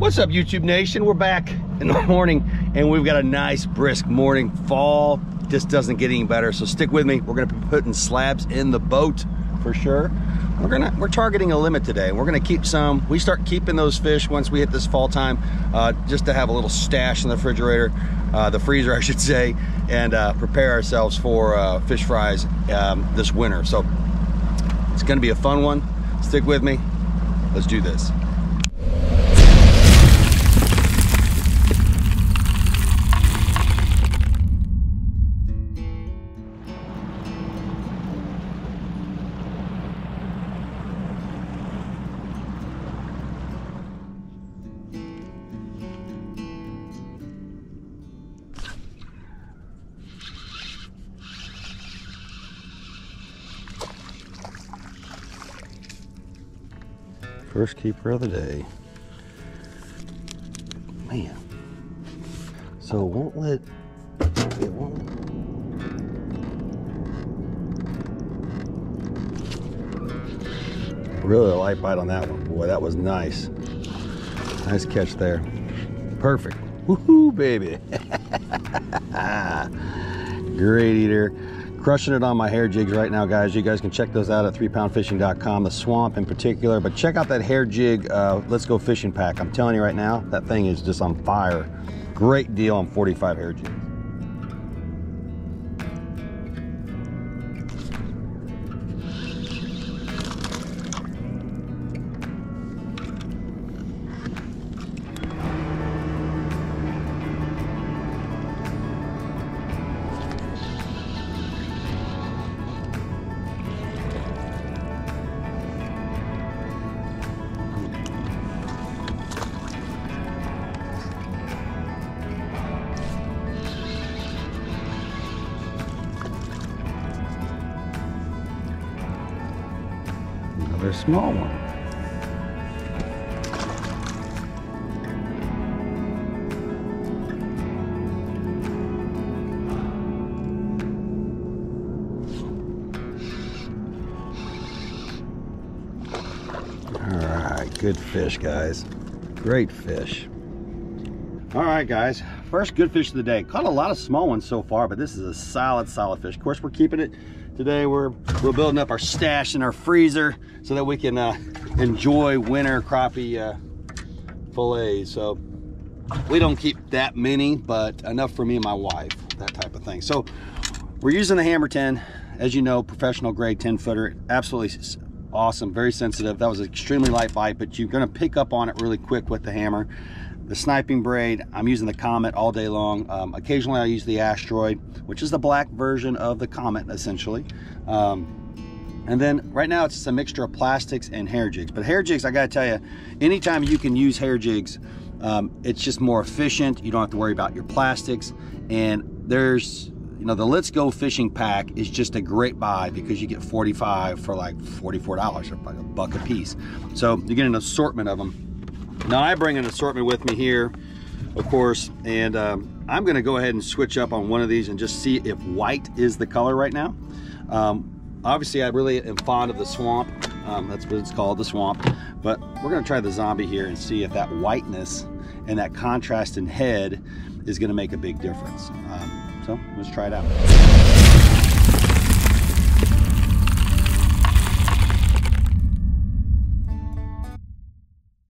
What's up, YouTube Nation? We're back in the morning and we've got a nice brisk morning. Fall just doesn't get any better, so stick with me. We're gonna be putting slabs in the boat for sure. We're gonna we're targeting a limit today. We're gonna keep some. We start keeping those fish once we hit this fall time, uh, just to have a little stash in the refrigerator, uh, the freezer, I should say, and uh, prepare ourselves for uh, fish fries um, this winter. So it's gonna be a fun one. Stick with me. Let's do this. First keeper of the day. Man. So it won't let it won't Really a light bite on that one. Boy, that was nice. Nice catch there. Perfect. Woohoo, baby. Great eater. Crushing it on my hair jigs right now, guys. You guys can check those out at 3poundfishing.com, the swamp in particular. But check out that hair jig uh, Let's Go Fishing Pack. I'm telling you right now, that thing is just on fire. Great deal on 45 hair jigs. Another small one. All right, good fish, guys. Great fish. All right, guys. First good fish of the day. Caught a lot of small ones so far, but this is a solid, solid fish. Of course, we're keeping it today. We're we're building up our stash in our freezer so that we can uh, enjoy winter crappie uh, fillets. So we don't keep that many, but enough for me and my wife, that type of thing. So we're using the Hammer 10, as you know, professional grade 10 footer. Absolutely awesome, very sensitive. That was an extremely light bite, but you're gonna pick up on it really quick with the hammer. The sniping braid, I'm using the Comet all day long. Um, occasionally I use the Asteroid, which is the black version of the Comet, essentially. Um, and then right now it's just a mixture of plastics and hair jigs. But hair jigs, I gotta tell you, anytime you can use hair jigs, um, it's just more efficient. You don't have to worry about your plastics. And there's, you know, the Let's Go Fishing Pack is just a great buy because you get 45 for like $44 or like a buck a piece. So you get an assortment of them. Now I bring an assortment with me here, of course, and um, I'm gonna go ahead and switch up on one of these and just see if white is the color right now. Um, obviously I really am fond of the swamp. Um, that's what it's called, the swamp. But we're gonna try the zombie here and see if that whiteness and that contrast in head is gonna make a big difference. So let's try it out.